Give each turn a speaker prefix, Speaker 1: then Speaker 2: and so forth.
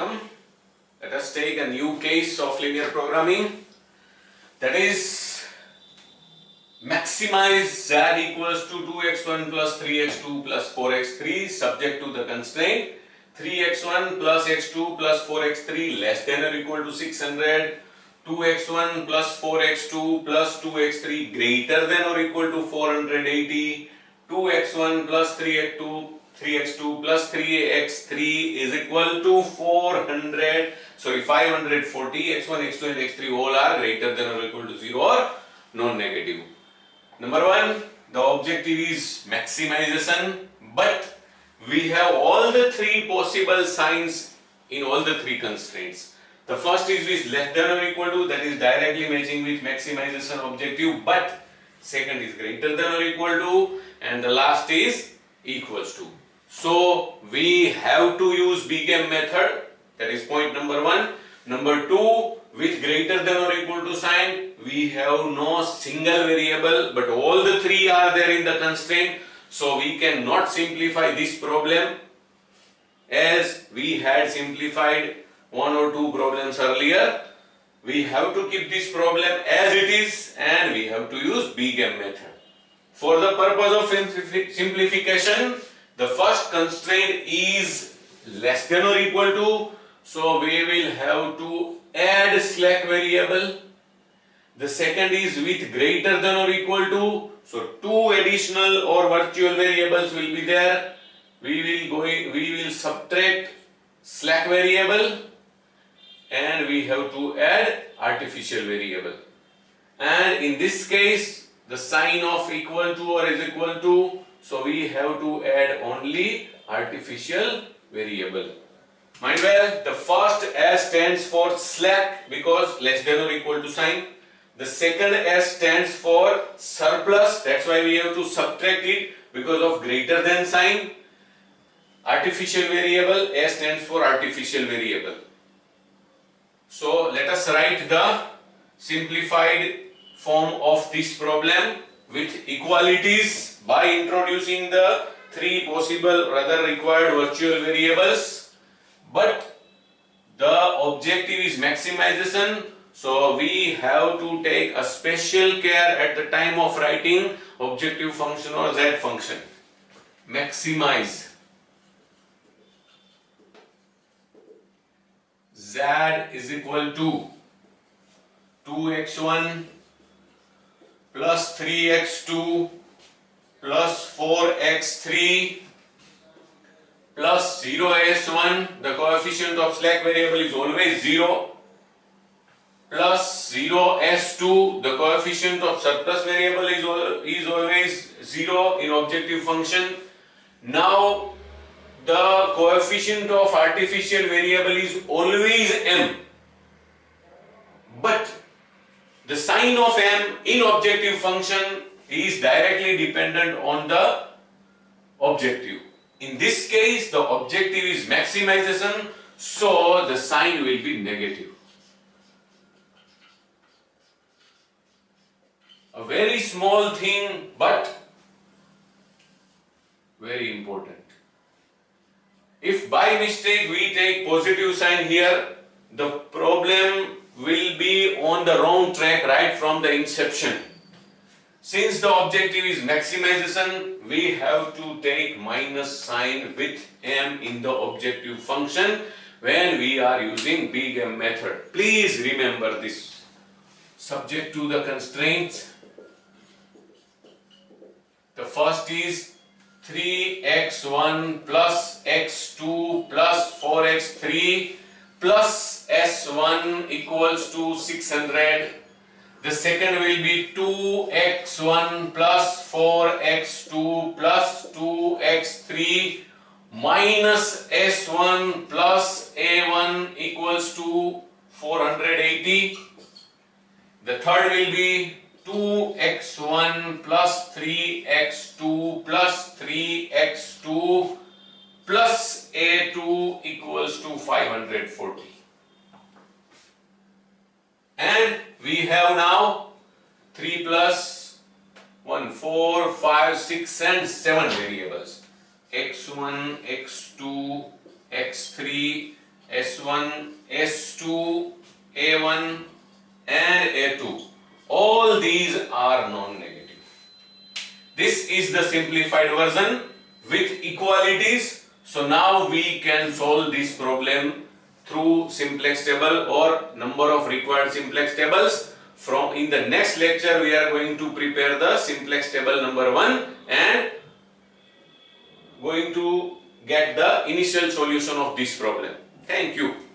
Speaker 1: welcome. Let us take a new case of linear programming. That is maximize z equals to 2x1 plus 3x2 plus 4x3 subject to the constraint. 3x1 plus x2 plus 4x3 less than or equal to 600 2x1 plus 4x2 plus 2x3 greater than or equal to 480 2x1 plus 3x2 3x2 plus 3x3 is equal to 400 sorry 540 x1 x2 and x3 all are greater than or equal to 0 or non-negative. Number one the objective is maximization but we have all the three possible signs in all the three constraints. The first is with less than or equal to that is directly matching with maximization objective but second is greater than or equal to and the last is equals to so we have to use Big M method. That is point number one. Number two, with greater than or equal to sign, we have no single variable, but all the three are there in the constraint. So we cannot simplify this problem as we had simplified one or two problems earlier. We have to keep this problem as it is and we have to use Big M method. For the purpose of simplification, the first constraint is less than or equal to, so we will have to add slack variable. The second is with greater than or equal to, so two additional or virtual variables will be there. We will go, we will subtract slack variable and we have to add artificial variable. And in this case, the sign of equal to or is equal to so we have to add only artificial variable. Mind well, the first S stands for slack because less than or equal to sign. The second S stands for surplus. That's why we have to subtract it because of greater than sign. Artificial variable, S stands for artificial variable. So let us write the simplified form of this problem with equalities by introducing the three possible rather required virtual variables. But the objective is maximization so we have to take a special care at the time of writing objective function or z function. Maximize. Z is equal to 2x1 plus 3x2 plus 4x3 plus 0s1 the coefficient of slack variable is always 0 plus 0s2 the coefficient of surplus variable is, is always 0 in objective function. Now the coefficient of artificial variable is always m but sign of m in objective function is directly dependent on the objective. In this case, the objective is maximization, so the sign will be negative. A very small thing, but very important. If by mistake we take positive sign here, the problem will be on the wrong track right from the inception. Since the objective is maximization, we have to take minus sign with m in the objective function when we are using Big M method. Please remember this. Subject to the constraints. The first is 3x1 plus x2 plus 4x3 plus s1 equals to 600 the second will be 2x1 plus 4x2 plus 2x3 minus s1 plus a1 equals to 480. The third will be 2x1 plus 3x2 plus 3x2 plus a2 equals to 540. And we have now 3 plus 1, 4, 5, 6 and 7 variables x1, x2, x3 S1, S2, A1 and A2. All these are non-negative. This is the simplified version with equalities. So now we can solve this problem through simplex table or number of required simplex tables. From in the next lecture we are going to prepare the simplex table number 1 and going to get the initial solution of this problem. Thank you.